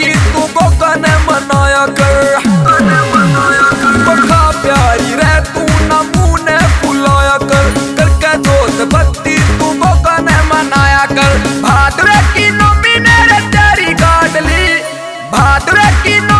फिर तू को मनाया कर। प्यारी तू ना फुलाया कर। करके दोस्त बत्ती तू को मनाया कर। भादुर की नोमी ने तेरी भादुर की नोमी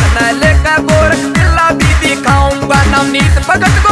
पकना लेकर गोर भी दिखाऊँगा नवनीत भगत को